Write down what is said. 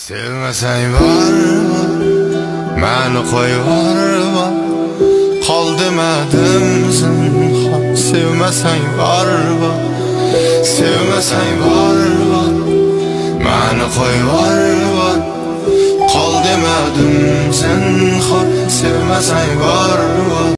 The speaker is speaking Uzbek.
sevmasang bormi mani qo'yib yuborma qoldimadim zinhor sevmasang bormi sevmasang bormi mani qo'yib yuborma qoldimadim zinhor sevmasang bormi